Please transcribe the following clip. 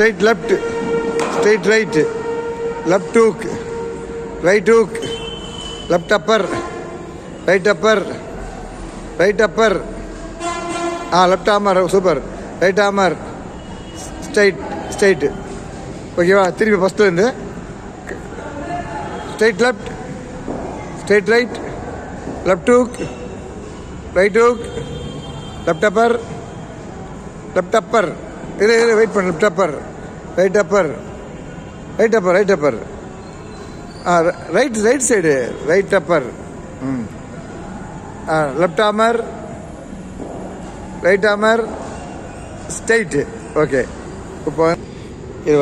straight left straight right left hook right hook left upper right upper right upper ah left armour super right armour straight straight ஓகேவா திருப்பி ஃபஸ்ட்லேருந்து straight left straight right left hook right hook left upper left upper இரு இரு wait பண்ணு Tupper right upper right upper right upper ah right right side right upper hmm. Ah left armour right armour straight okay இப்போ இது